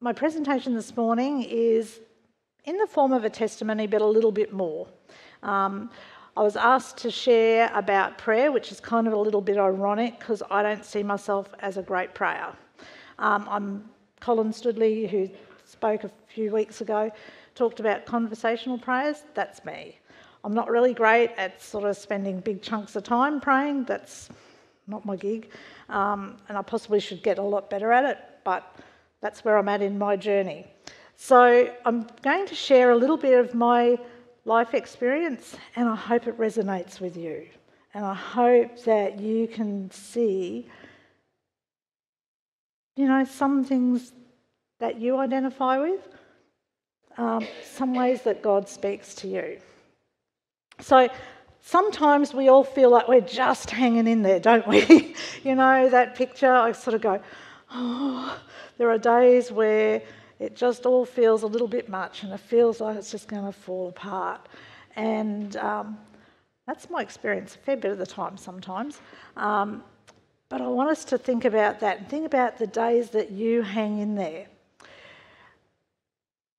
my presentation this morning is in the form of a testimony, but a little bit more. Um, I was asked to share about prayer, which is kind of a little bit ironic because I don't see myself as a great prayer. Um, I'm Colin Studley, who spoke a few weeks ago, talked about conversational prayers. That's me. I'm not really great at sort of spending big chunks of time praying. That's not my gig. Um, and I possibly should get a lot better at it, but that's where I'm at in my journey. So I'm going to share a little bit of my life experience and I hope it resonates with you. And I hope that you can see, you know, some things that you identify with, um, some ways that God speaks to you. So sometimes we all feel like we're just hanging in there, don't we? you know, that picture, I sort of go, oh, there are days where it just all feels a little bit much and it feels like it's just going to fall apart. And um, that's my experience a fair bit of the time sometimes. Um, but I want us to think about that and think about the days that you hang in there.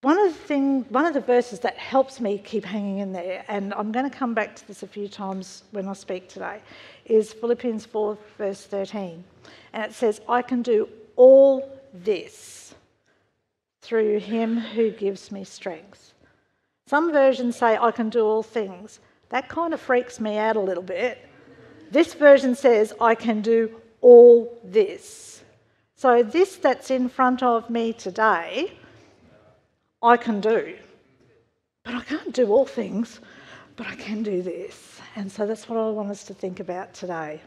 One of the thing, one of the verses that helps me keep hanging in there, and I'm going to come back to this a few times when I speak today, is Philippians 4, verse 13. And it says, I can do all this through him who gives me strength. Some versions say, I can do all things. That kind of freaks me out a little bit. This version says, I can do all this. So, this that's in front of me today I can do. But I can't do all things, but I can do this. And so that's what I want us to think about today.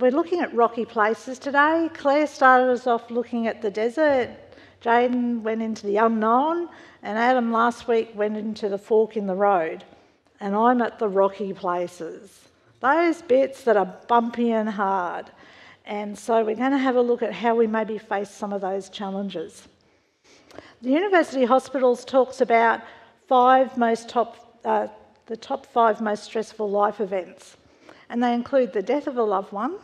We're looking at rocky places today. Claire started us off looking at the desert. Jaden went into the unknown, and Adam last week went into the fork in the road. And I'm at the rocky places, those bits that are bumpy and hard. And so we're going to have a look at how we maybe face some of those challenges. The University Hospitals talks about five most top, uh, the top five most stressful life events, and they include the death of a loved one,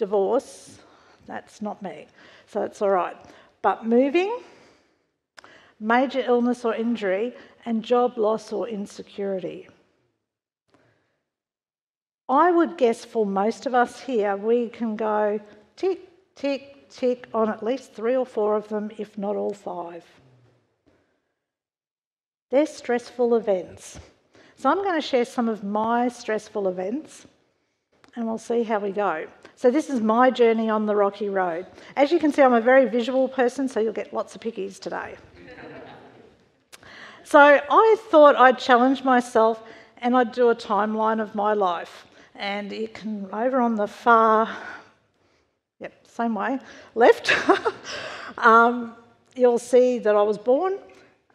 divorce, that's not me, so it's all right, but moving, major illness or injury, and job loss or insecurity. I would guess for most of us here, we can go tick, tick, tick on at least three or four of them, if not all five. They're stressful events. So I'm going to share some of my stressful events and we'll see how we go. So this is my journey on the rocky road. As you can see, I'm a very visual person, so you'll get lots of pickies today. so I thought I'd challenge myself and I'd do a timeline of my life. And you can, over on the far yep, same way, left, um, you'll see that I was born.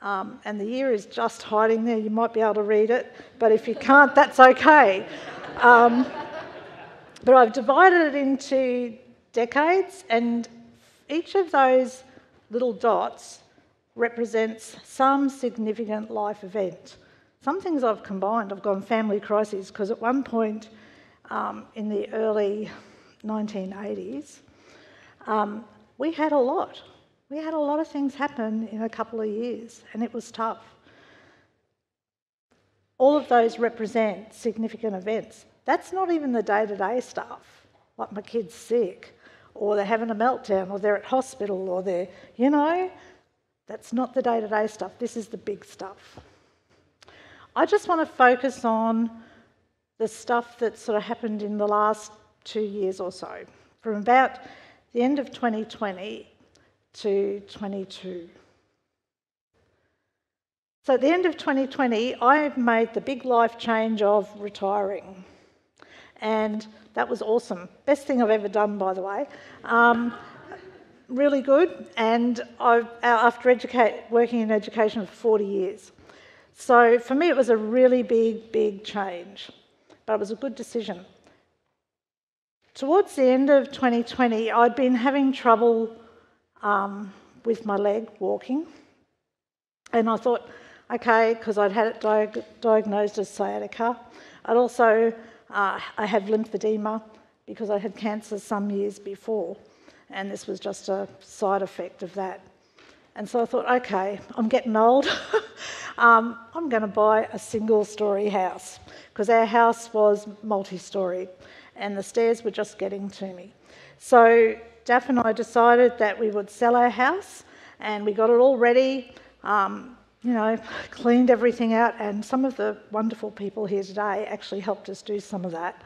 Um, and the year is just hiding there. You might be able to read it, but if you can't, that's okay. Um, but I've divided it into decades, and each of those little dots represents some significant life event. Some things I've combined. I've gone family crises because at one point um, in the early 1980s, um, we had a lot. We had a lot of things happen in a couple of years, and it was tough. All of those represent significant events. That's not even the day to day stuff, like my kid's sick, or they're having a meltdown, or they're at hospital, or they're, you know, that's not the day to day stuff. This is the big stuff. I just want to focus on the stuff that sort of happened in the last two years or so, from about the end of 2020 to 22. So at the end of 2020, I made the big life change of retiring. And that was awesome. Best thing I've ever done, by the way. Um, really good. And I've, after educate, working in education for 40 years. So for me, it was a really big, big change. But it was a good decision. Towards the end of 2020, I'd been having trouble um, with my leg walking, and I thought, okay, because I'd had it di- diagnosed as sciatica. I'd also uh, I have lymphedema because I had cancer some years before. and this was just a side effect of that. And so I thought, okay, I'm getting old. um, I'm going to buy a single story house because our house was multi story and the stairs were just getting to me. So Daff and I decided that we would sell our house and we got it all ready. Um, you know, cleaned everything out, and some of the wonderful people here today actually helped us do some of that.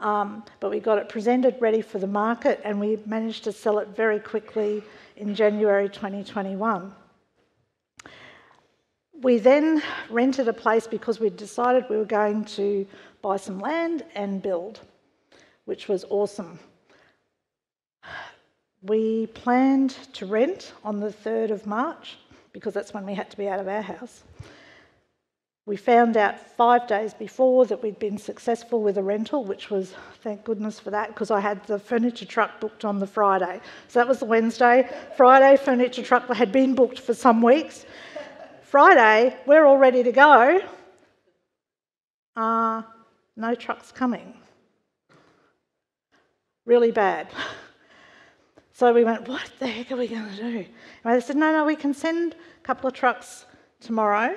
Um, but we got it presented ready for the market, and we managed to sell it very quickly in January 2021. We then rented a place because we'd decided we were going to buy some land and build, which was awesome. We planned to rent on the 3rd of March because that's when we had to be out of our house. We found out five days before that we'd been successful with a rental, which was thank goodness for that because I had the furniture truck booked on the Friday. So that was the Wednesday. Friday, furniture truck had been booked for some weeks. Friday, we're all ready to go. Uh, no trucks coming. Really bad. So we went, what the heck are we going to do? And they said, no, no, we can send a couple of trucks tomorrow.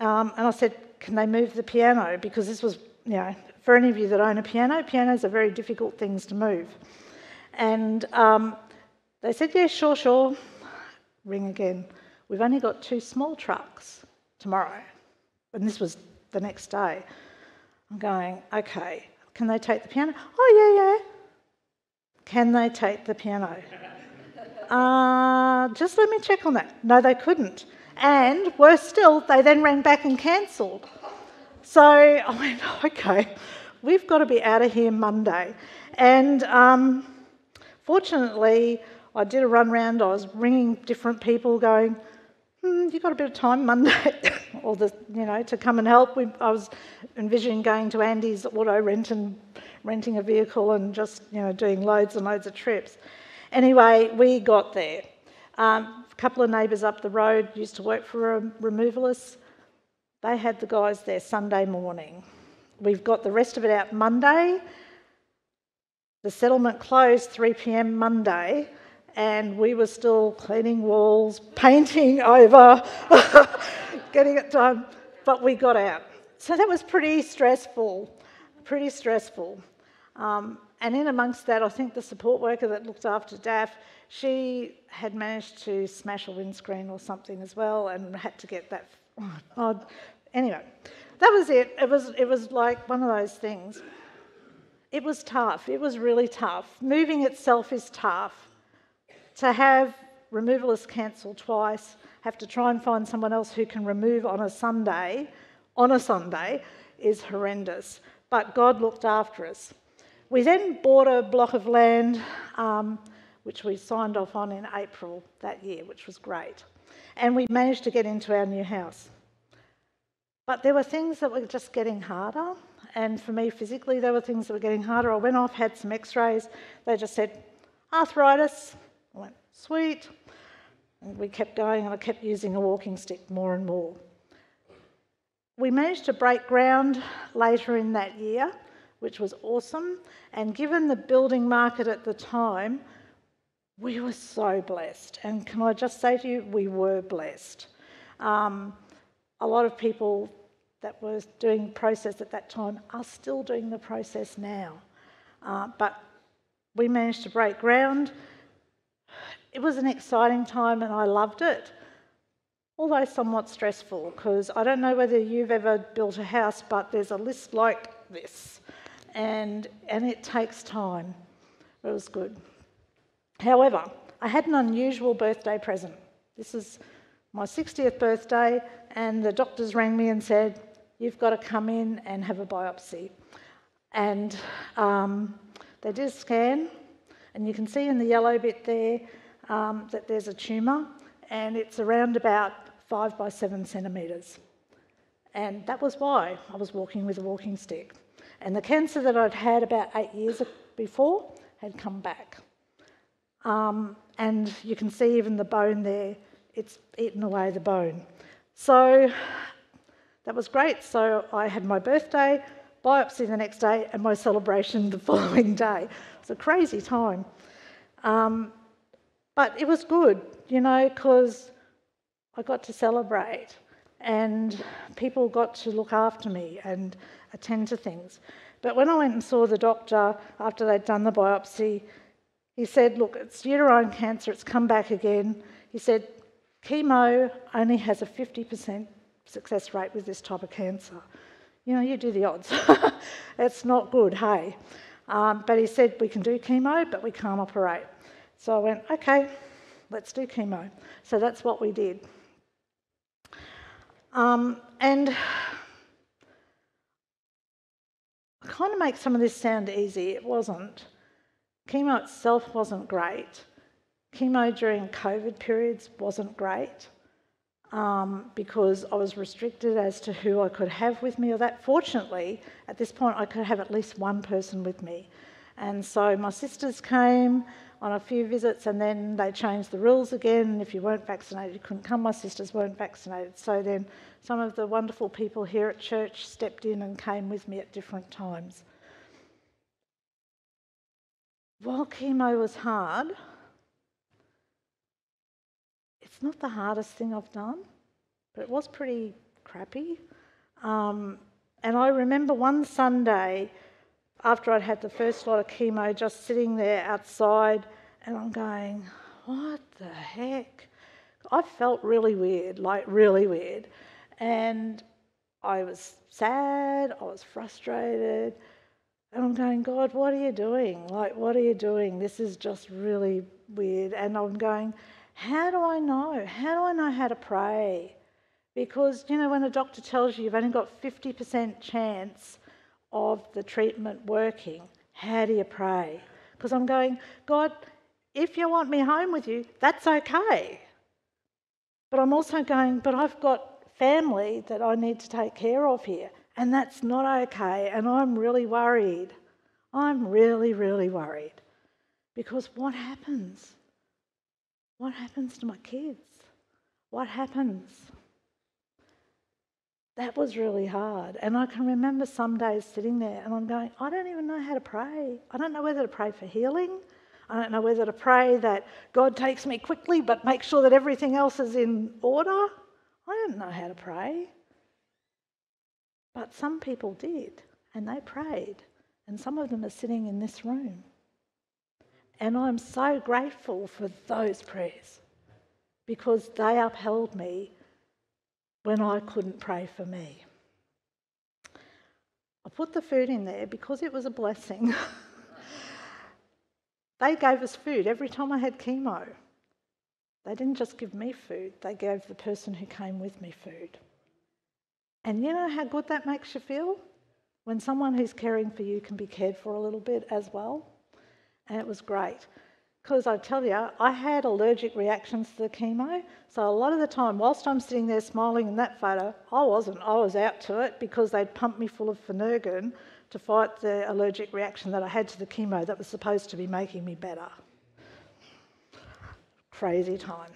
Um, and I said, can they move the piano? Because this was, you know, for any of you that own a piano, pianos are very difficult things to move. And um, they said, yeah, sure, sure. Ring again. We've only got two small trucks tomorrow. And this was the next day. I'm going, okay, can they take the piano? Oh, yeah, yeah. Can they take the piano? Uh, just let me check on that. No, they couldn't. And worse still, they then rang back and cancelled. So I went, okay, we've got to be out of here Monday. And um, fortunately, I did a run round. I was ringing different people, going, hmm, "You got a bit of time Monday, or the you know to come and help." We, I was envisioning going to Andy's auto rent and renting a vehicle and just you know doing loads and loads of trips. Anyway, we got there. Um, a couple of neighbours up the road used to work for a removalist. They had the guys there Sunday morning. We've got the rest of it out Monday. The settlement closed 3 pm Monday, and we were still cleaning walls, painting over, getting it done, but we got out. So that was pretty stressful, pretty stressful. Um, and in amongst that, I think the support worker that looked after Daff, she had managed to smash a windscreen or something as well and had to get that. Anyway, that was it. It was, it was like one of those things. It was tough. It was really tough. Moving itself is tough. To have removalists cancel twice, have to try and find someone else who can remove on a Sunday, on a Sunday, is horrendous. But God looked after us. We then bought a block of land, um, which we signed off on in April that year, which was great. And we managed to get into our new house. But there were things that were just getting harder. And for me, physically, there were things that were getting harder. I went off, had some x rays. They just said, arthritis. I went, sweet. And we kept going, and I kept using a walking stick more and more. We managed to break ground later in that year which was awesome. And given the building market at the time, we were so blessed. And can I just say to you, we were blessed. Um, a lot of people that were doing process at that time are still doing the process now. Uh, but we managed to break ground. It was an exciting time and I loved it, although somewhat stressful because I don't know whether you've ever built a house, but there's a list like this and, and it takes time. It was good. However, I had an unusual birthday present. This is my 60th birthday, and the doctors rang me and said, You've got to come in and have a biopsy. And um, they did a scan, and you can see in the yellow bit there um, that there's a tumour, and it's around about five by seven centimetres. And that was why I was walking with a walking stick. And the cancer that I'd had about eight years before had come back. Um, and you can see even the bone there, it's eaten away the bone. So that was great. So I had my birthday, biopsy the next day, and my celebration the following day. It's a crazy time. Um, but it was good, you know, because I got to celebrate and people got to look after me and attend to things. But when I went and saw the doctor after they'd done the biopsy, he said, Look, it's uterine cancer, it's come back again. He said, Chemo only has a 50% success rate with this type of cancer. You know, you do the odds. it's not good, hey. Um, but he said, We can do chemo, but we can't operate. So I went, Okay, let's do chemo. So that's what we did. Um, and I kind of make some of this sound easy. It wasn't. Chemo itself wasn't great. Chemo during COVID periods wasn't great um, because I was restricted as to who I could have with me or that. Fortunately, at this point, I could have at least one person with me. And so my sisters came on a few visits and then they changed the rules again. If you weren't vaccinated, you couldn't come. My sisters weren't vaccinated. So then some of the wonderful people here at church stepped in and came with me at different times. While chemo was hard, it's not the hardest thing I've done, but it was pretty crappy. Um, and I remember one Sunday after I'd had the first lot of chemo, just sitting there outside, and I'm going, What the heck? I felt really weird, like really weird. And I was sad, I was frustrated. And I'm going, God, what are you doing? Like, what are you doing? This is just really weird. And I'm going, how do I know? How do I know how to pray? Because, you know, when a doctor tells you you've only got 50% chance of the treatment working, how do you pray? Because I'm going, God, if you want me home with you, that's okay. But I'm also going, but I've got family that I need to take care of here. And that's not okay. And I'm really worried. I'm really, really worried. Because what happens? What happens to my kids? What happens? That was really hard. And I can remember some days sitting there and I'm going, I don't even know how to pray. I don't know whether to pray for healing. I don't know whether to pray that God takes me quickly but make sure that everything else is in order. I didn't know how to pray. But some people did, and they prayed, and some of them are sitting in this room. And I'm so grateful for those prayers because they upheld me when I couldn't pray for me. I put the food in there because it was a blessing. they gave us food every time I had chemo. They didn't just give me food, they gave the person who came with me food. And you know how good that makes you feel? When someone who's caring for you can be cared for a little bit as well. And it was great. Because I tell you, I had allergic reactions to the chemo. So a lot of the time, whilst I'm sitting there smiling in that photo, I wasn't. I was out to it because they'd pumped me full of Phenergan to fight the allergic reaction that I had to the chemo that was supposed to be making me better. Crazy time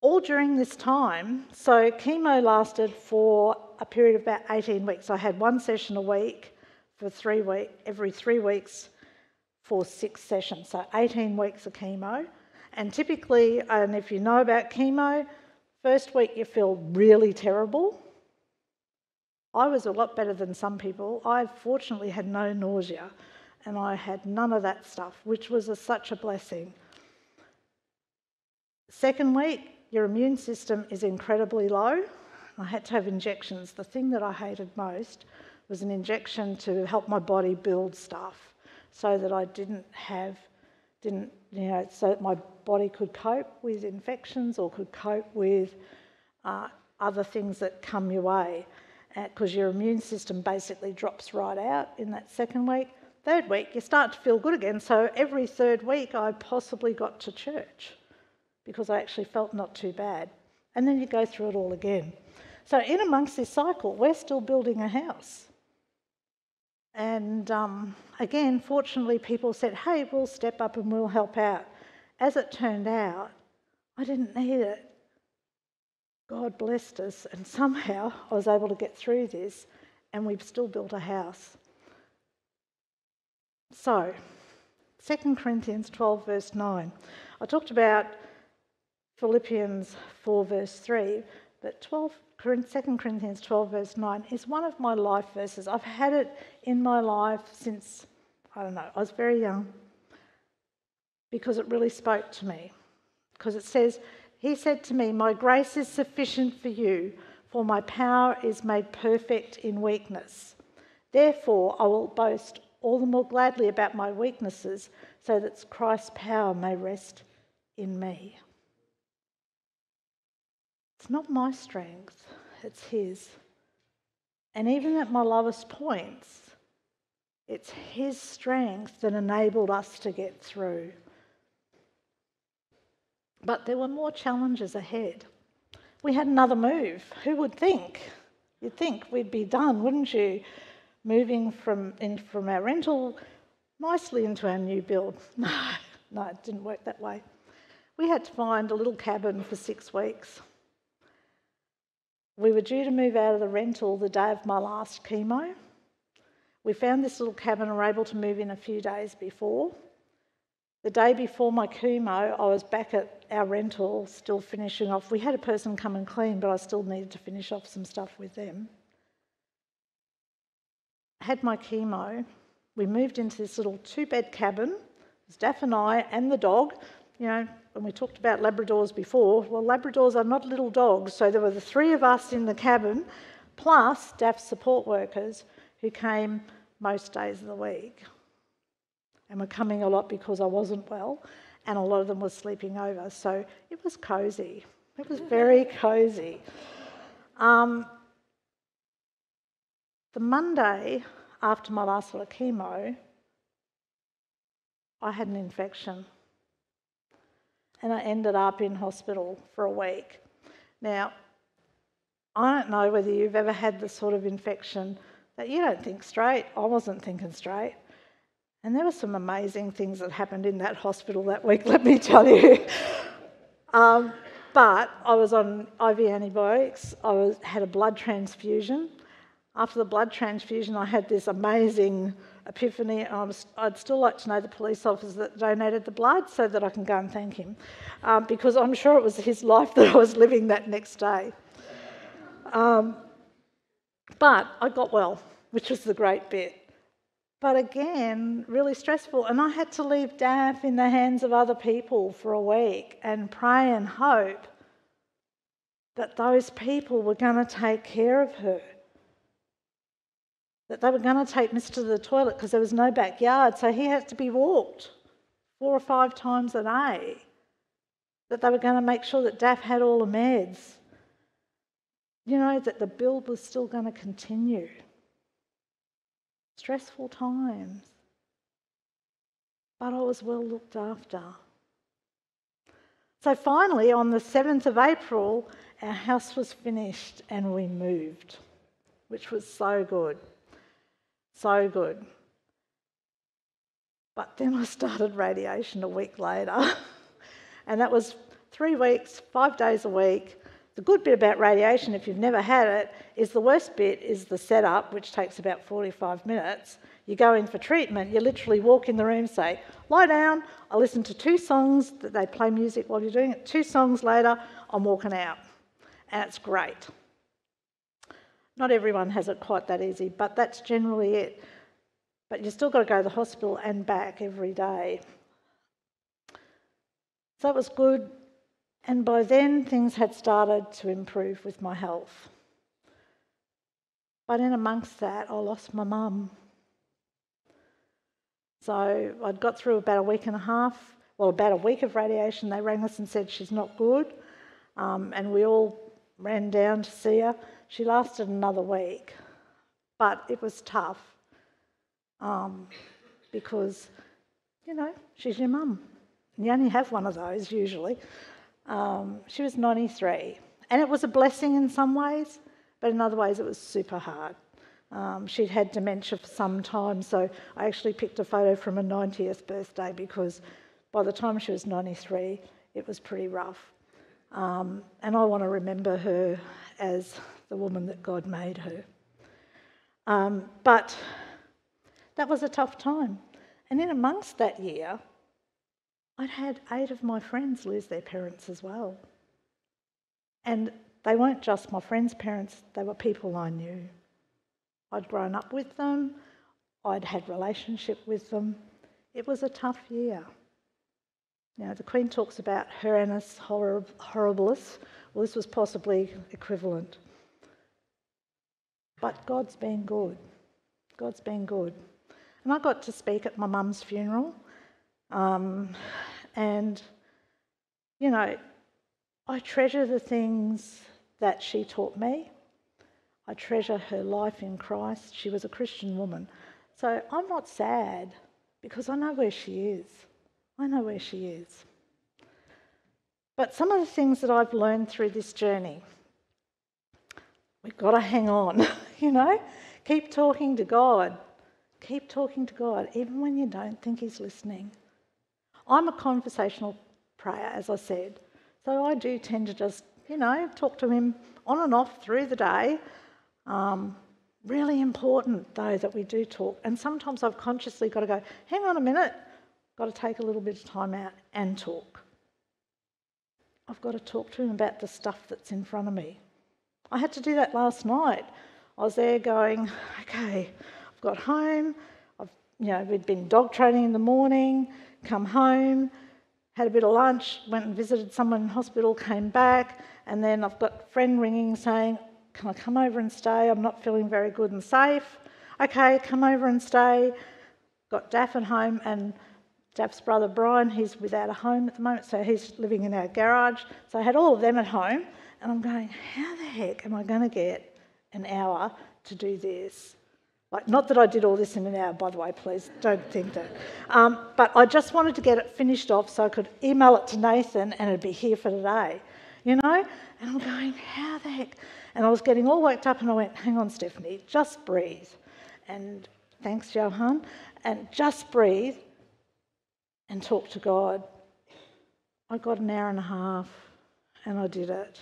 all during this time, so chemo lasted for a period of about 18 weeks. I had one session a week for three weeks, every three weeks for six sessions, so 18 weeks of chemo. And typically, and if you know about chemo, first week you feel really terrible. I was a lot better than some people. I fortunately had no nausea and I had none of that stuff, which was a, such a blessing. Second week, your immune system is incredibly low. I had to have injections. The thing that I hated most was an injection to help my body build stuff so that I didn't have, didn't, you know, so that my body could cope with infections or could cope with uh, other things that come your way. Because uh, your immune system basically drops right out in that second week. Third week, you start to feel good again. So every third week, I possibly got to church because I actually felt not too bad. And then you go through it all again. So, in amongst this cycle, we're still building a house. And um, again, fortunately, people said, hey, we'll step up and we'll help out. As it turned out, I didn't need it. God blessed us, and somehow I was able to get through this, and we've still built a house. So, 2 Corinthians 12, verse 9. I talked about Philippians 4, verse 3, but 12, 2 Corinthians 12, verse 9 is one of my life verses. I've had it in my life since, I don't know, I was very young because it really spoke to me. Because it says, He said to me, My grace is sufficient for you, for my power is made perfect in weakness. Therefore, I will boast all the more gladly about my weaknesses, so that Christ's power may rest in me. It's not my strength, it's His. And even at my lowest points, it's His strength that enabled us to get through. But there were more challenges ahead. We had another move. Who would think? You'd think we'd be done, wouldn't you? Moving from, in, from our rental nicely into our new build. No, no, it didn't work that way. We had to find a little cabin for six weeks. We were due to move out of the rental the day of my last chemo. We found this little cabin and were able to move in a few days before. The day before my chemo, I was back at our rental, still finishing off. We had a person come and clean, but I still needed to finish off some stuff with them. Had my chemo. We moved into this little two bed cabin. It was and I and the dog. You know, when we talked about Labradors before, well, Labradors are not little dogs. So there were the three of us in the cabin, plus Daff's support workers who came most days of the week and were coming a lot because I wasn't well, and a lot of them were sleeping over. So it was cosy. It was very cosy. Um, the Monday after my last lot of chemo, I had an infection and I ended up in hospital for a week. Now, I don't know whether you've ever had the sort of infection that you don't think straight. I wasn't thinking straight. And there were some amazing things that happened in that hospital that week, let me tell you. um, but I was on IV antibiotics, I was, had a blood transfusion. After the blood transfusion, I had this amazing epiphany. I would still like to know the police officer that donated the blood so that I can go and thank him, um, because I'm sure it was his life that I was living that next day. Um, but I got well, which was the great bit. But again, really stressful. And I had to leave Daff in the hands of other people for a week and pray and hope that those people were going to take care of her. That they were going to take Mr. to the toilet because there was no backyard, so he had to be walked four or five times a day. That they were going to make sure that Daff had all the meds. You know, that the build was still going to continue stressful times. But I was well looked after. So finally, on the 7th of April, our house was finished and we moved, which was so good. So good. But then I started radiation a week later, and that was three weeks, five days a week, the good bit about radiation, if you've never had it, is the worst bit is the setup, which takes about 45 minutes. You go in for treatment, you literally walk in the room, say, lie down, I listen to two songs, that they play music while you're doing it. Two songs later, I'm walking out. And it's great. Not everyone has it quite that easy, but that's generally it. But you've still got to go to the hospital and back every day. So it was good and by then, things had started to improve with my health. But in amongst that, I lost my mum. So I'd got through about a week and a half, well, about a week of radiation. They rang us and said she's not good. Um, and we all ran down to see her. She lasted another week, but it was tough um, because, you know, she's your mum. You only have one of those usually. Um, she was 93. And it was a blessing in some ways, but in other ways it was super hard. Um, she'd had dementia for some time, so I actually picked a photo from her 90th birthday because by the time she was 93, it was pretty rough. Um, and I want to remember her as the woman that God made her. Um, but that was a tough time. And in amongst that year, I'd had eight of my friends lose their parents as well. And they weren't just my friends' parents, they were people I knew. I'd grown up with them, I'd had relationship with them. It was a tough year. Now, the Queen talks about her annus horribilis. Well, this was possibly equivalent. But God's been good. God's been good. And I got to speak at my mum's funeral. Um, and, you know, I treasure the things that she taught me. I treasure her life in Christ. She was a Christian woman. So I'm not sad because I know where she is. I know where she is. But some of the things that I've learned through this journey, we've got to hang on, you know? Keep talking to God. Keep talking to God, even when you don't think He's listening. I'm a conversational prayer, as I said. So I do tend to just, you know, talk to Him on and off through the day. Um, really important, though, that we do talk. And sometimes I've consciously got to go, hang on a minute, got to take a little bit of time out and talk. I've got to talk to him about the stuff that's in front of me. I had to do that last night. I was there going, okay, I've got home, I've, you know, we'd been dog training in the morning, come home, had a bit of lunch, went and visited someone in hospital, came back, and then I've got a friend ringing saying, can I come over and stay? I'm not feeling very good and safe. Okay, come over and stay. Got Daff at home, and Daff's brother Brian, he's without a home at the moment, so he's living in our garage. So I had all of them at home, and I'm going, how the heck am I going to get an hour to do this? Like, not that I did all this in an hour, by the way, please don't think that. Um, but I just wanted to get it finished off so I could email it to Nathan and it'd be here for today, you know? And I'm going, how the heck? And I was getting all worked up, and I went, hang on, Stephanie, just breathe. And thanks, Johan. And just breathe and talk to God. I got an hour and a half and I did it.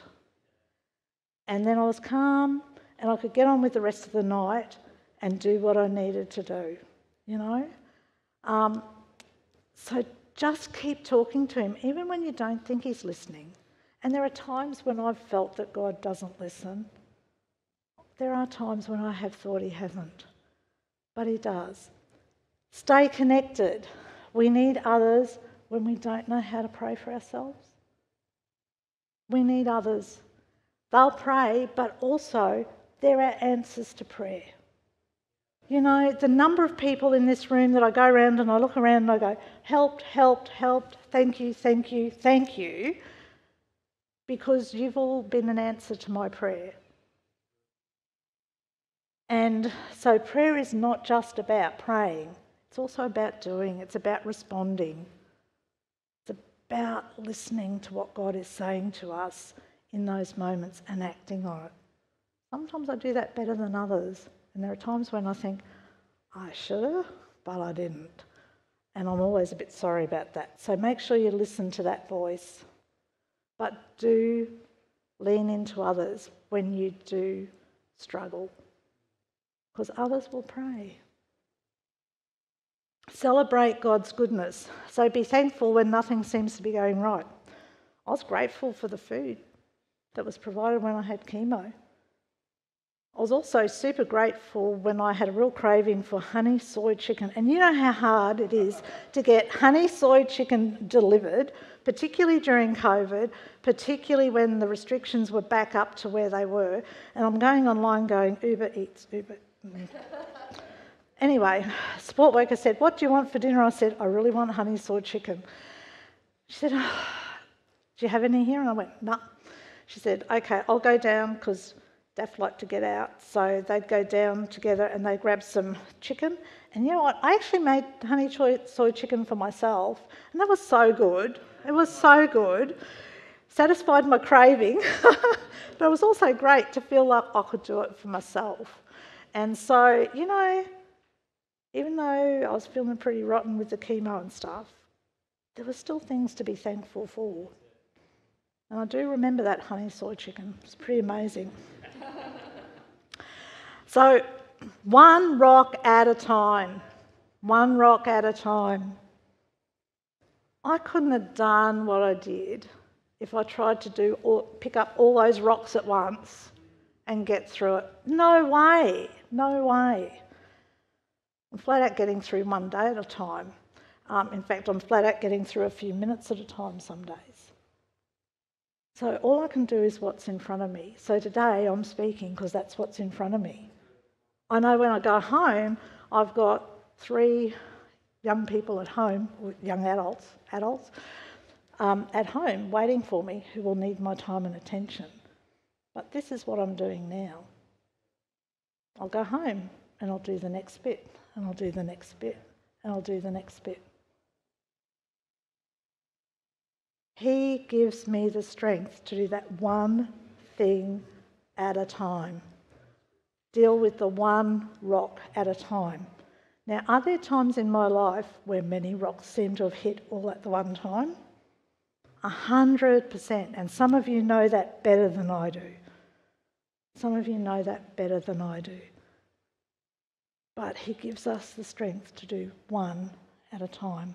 And then I was calm and I could get on with the rest of the night and do what I needed to do, you know? Um, so just keep talking to him, even when you don't think he's listening. And there are times when I've felt that God doesn't listen. There are times when I have thought he hasn't, but he does. Stay connected. We need others when we don't know how to pray for ourselves. We need others. They'll pray, but also there are answers to prayer. You know, the number of people in this room that I go around and I look around and I go, helped, helped, helped, thank you, thank you, thank you, because you've all been an answer to my prayer. And so prayer is not just about praying, it's also about doing, it's about responding. It's about listening to what God is saying to us in those moments and acting on it. Sometimes I do that better than others. And there are times when I think, I should have, but I didn't. And I'm always a bit sorry about that. So make sure you listen to that voice. But do lean into others when you do struggle, because others will pray. Celebrate God's goodness. So be thankful when nothing seems to be going right. I was grateful for the food that was provided when I had chemo. I was also super grateful when I had a real craving for honey soy chicken. And you know how hard it is to get honey soy chicken delivered, particularly during COVID, particularly when the restrictions were back up to where they were. And I'm going online going, Uber Eats, Uber. Anyway, support worker said, What do you want for dinner? I said, I really want honey soy chicken. She said, oh, Do you have any here? And I went, No. Nah. She said, Okay, I'll go down because Daff liked to get out. So they'd go down together and they'd grab some chicken. And you know what? I actually made honey soy chicken for myself. And that was so good. It was so good. Satisfied my craving. but it was also great to feel like I could do it for myself. And so, you know, even though I was feeling pretty rotten with the chemo and stuff, there were still things to be thankful for. And I do remember that honey soy chicken. It's pretty amazing. So, one rock at a time. one rock at a time. I couldn't have done what I did if I tried to do pick up all those rocks at once and get through it. No way, no way. I'm flat out getting through one day at a time. Um, in fact, I'm flat out getting through a few minutes at a time some days. So all I can do is what's in front of me. So today I'm speaking because that's what's in front of me. I know when I go home, I've got three young people at home, young adults, adults um, at home waiting for me who will need my time and attention. But this is what I'm doing now. I'll go home and I'll do the next bit, and I'll do the next bit, and I'll do the next bit. He gives me the strength to do that one thing at a time. Deal with the one rock at a time. Now, are there times in my life where many rocks seem to have hit all at the one time? A hundred percent. And some of you know that better than I do. Some of you know that better than I do. But He gives us the strength to do one at a time.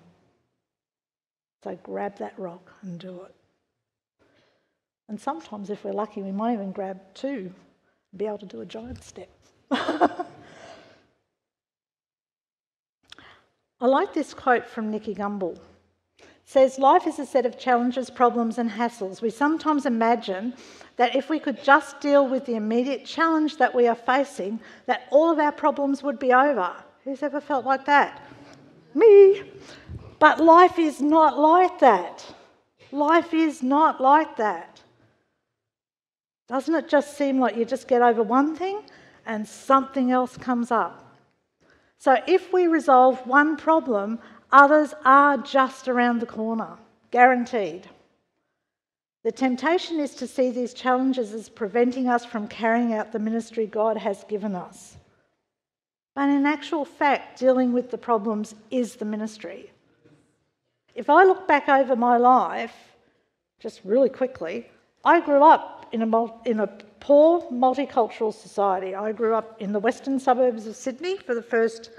So grab that rock and do it. And sometimes, if we're lucky, we might even grab two be able to do a giant step. I like this quote from Nicky Gumbel. It says, Life is a set of challenges, problems, and hassles. We sometimes imagine that if we could just deal with the immediate challenge that we are facing, that all of our problems would be over. Who's ever felt like that? Me. But life is not like that. Life is not like that. Doesn't it just seem like you just get over one thing and something else comes up? So if we resolve one problem, others are just around the corner, guaranteed. The temptation is to see these challenges as preventing us from carrying out the ministry God has given us. But in actual fact, dealing with the problems is the ministry. If I look back over my life, just really quickly, I grew up in a, in a poor multicultural society. I grew up in the western suburbs of Sydney for the first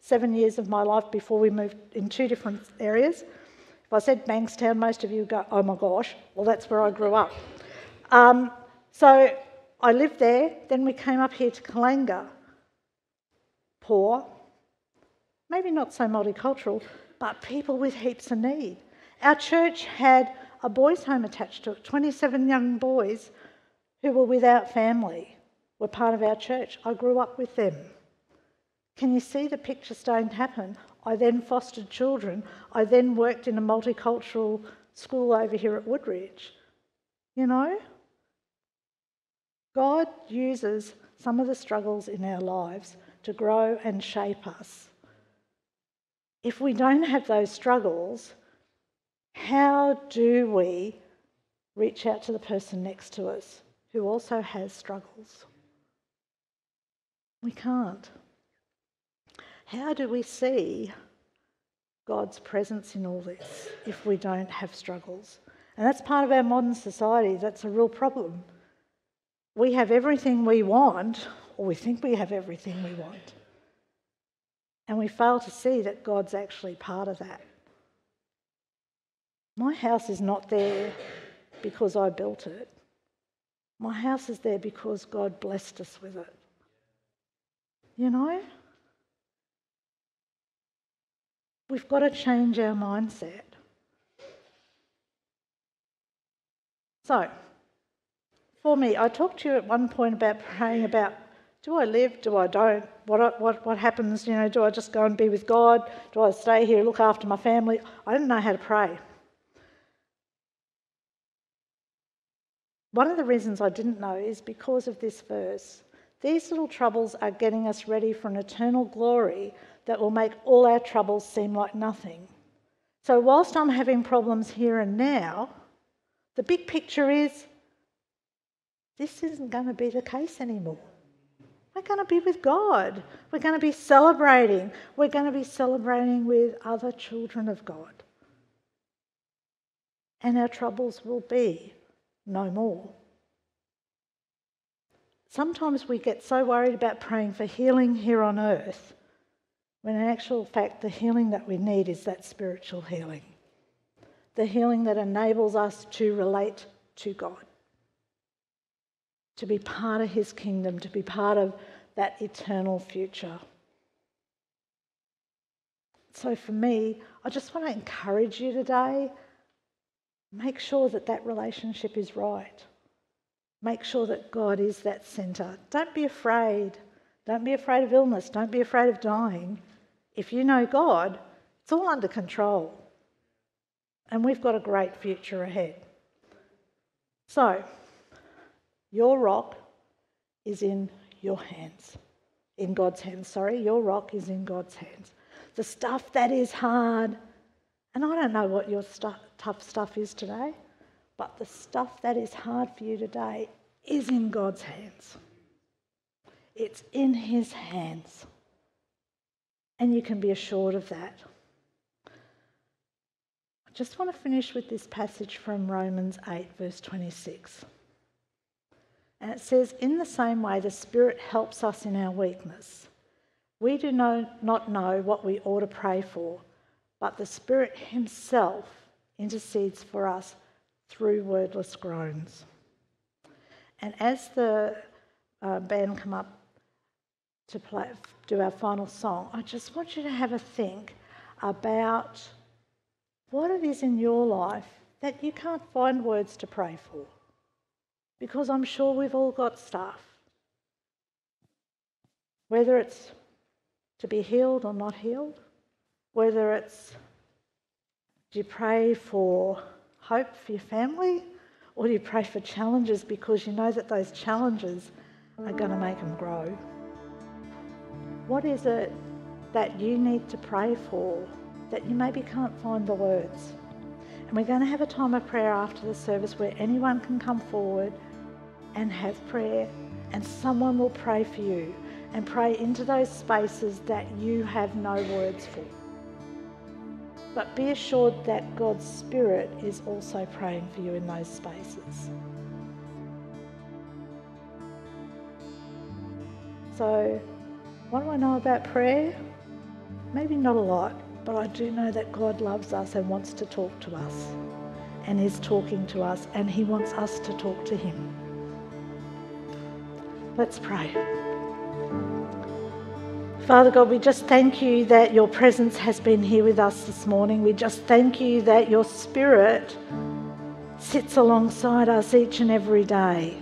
seven years of my life before we moved in two different areas. If I said Bankstown, most of you go, oh my gosh, well, that's where I grew up. Um, so I lived there, then we came up here to Kallangur. Poor, maybe not so multicultural, but people with heaps of need. Our church had a boys' home attached to it, 27 young boys who were without family were part of our church. I grew up with them. Can you see the picture starting to happen? I then fostered children. I then worked in a multicultural school over here at Woodridge. You know? God uses some of the struggles in our lives to grow and shape us. If we don't have those struggles, how do we reach out to the person next to us who also has struggles? We can't. How do we see God's presence in all this if we don't have struggles? And that's part of our modern society. That's a real problem. We have everything we want, or we think we have everything we want. And we fail to see that God's actually part of that. My house is not there because I built it. My house is there because God blessed us with it. You know? We've got to change our mindset. So, for me, I talked to you at one point about praying about do I live? Do I don't? What, what, what happens? You know, do I just go and be with God? Do I stay here, look after my family? I didn't know how to pray. One of the reasons I didn't know is because of this verse. These little troubles are getting us ready for an eternal glory that will make all our troubles seem like nothing. So, whilst I'm having problems here and now, the big picture is this isn't going to be the case anymore. We're going to be with God. We're going to be celebrating. We're going to be celebrating with other children of God. And our troubles will be no more. Sometimes we get so worried about praying for healing here on earth When in actual fact, the healing that we need is that spiritual healing. The healing that enables us to relate to God, to be part of His kingdom, to be part of that eternal future. So, for me, I just want to encourage you today make sure that that relationship is right. Make sure that God is that centre. Don't be afraid. Don't be afraid of illness. Don't be afraid of dying. If you know God, it's all under control. And we've got a great future ahead. So, your rock is in your hands. In God's hands, sorry. Your rock is in God's hands. The stuff that is hard, and I don't know what your tough stuff is today, but the stuff that is hard for you today is in God's hands. It's in His hands. And you can be assured of that. I just want to finish with this passage from Romans 8, verse 26. And it says, In the same way, the Spirit helps us in our weakness. We do not know what we ought to pray for, but the Spirit Himself intercedes for us through wordless groans. And as the uh, band come up to play, do our final song, I just want you to have a think about what it is in your life that you can't find words to pray for. Because I'm sure we've all got stuff. Whether it's to be healed or not healed, whether it's do you pray for hope for your family, or do you pray for challenges because you know that those challenges are going to make them grow? What is it that you need to pray for that you maybe can't find the words? And we're going to have a time of prayer after the service where anyone can come forward and have prayer, and someone will pray for you and pray into those spaces that you have no words for. But be assured that God's Spirit is also praying for you in those spaces. So, what do I know about prayer? Maybe not a lot, but I do know that God loves us and wants to talk to us and is talking to us and He wants us to talk to Him. Let's pray. Father God, we just thank you that your presence has been here with us this morning. We just thank you that your Spirit sits alongside us each and every day.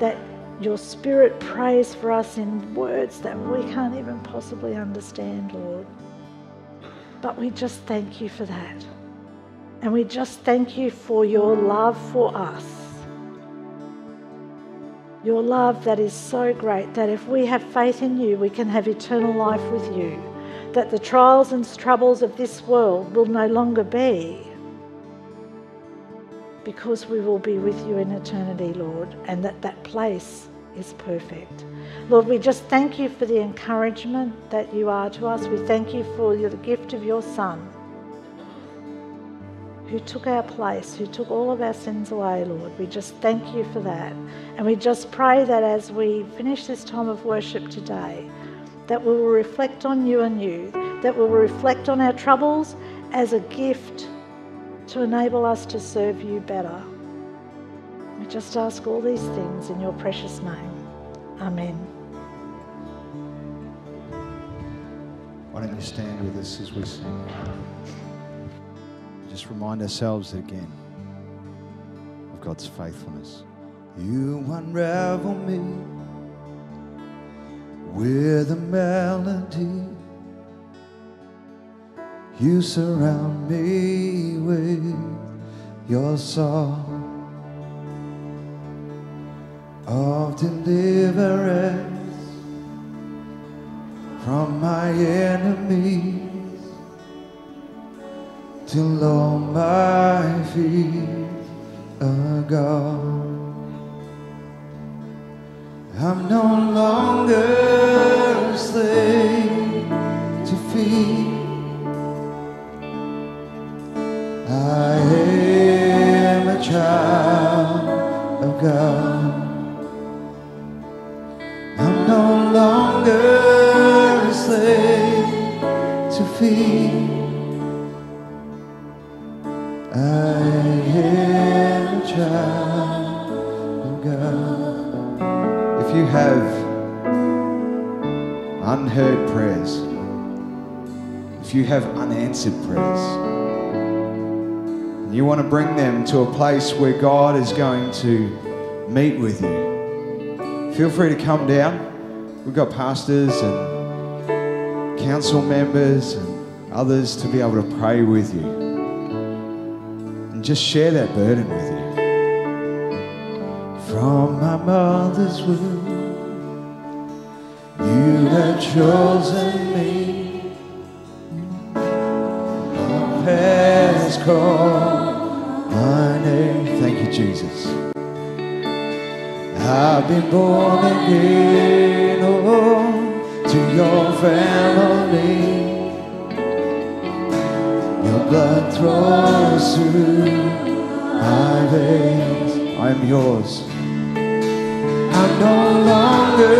That your Spirit prays for us in words that we can't even possibly understand, Lord. But we just thank you for that. And we just thank you for your love for us. Your love that is so great that if we have faith in you, we can have eternal life with you. That the trials and troubles of this world will no longer be because we will be with you in eternity, Lord, and that that place is perfect. Lord, we just thank you for the encouragement that you are to us. We thank you for the gift of your Son, who took our place, who took all of our sins away, Lord. We just thank you for that. And we just pray that as we finish this time of worship today, that we will reflect on you and you, that we will reflect on our troubles as a gift to enable us to serve you better. We just ask all these things in your precious name. Amen. Why don't you stand with us as we sing? Just remind ourselves again of God's faithfulness. You unravel me with a melody. You surround me with your song of deliverance from my enemies till all my fears are gone. I'm no longer a slave to fear. I am a child of God. I'm no longer a slave feed. I child of God. If you have unheard prayers, if you have unanswered prayers, you want to bring them to a place where God is going to meet with you, feel free to come down. We've got pastors and council members and others to be able to pray with you and just share that burden with you. From my mother's womb, you have chosen me. Love has called my name. Thank you, Jesus. I've been born again, oh, to your family. Your blood flows through my veins. I am yours. I'm no longer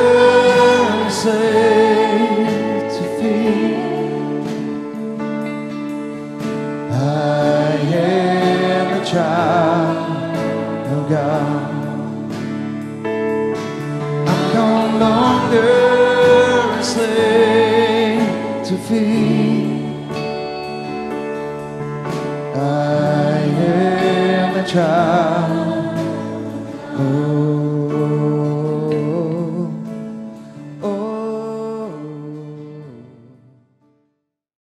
to fear. I am a child of God. I'm no longer to fear. I am a child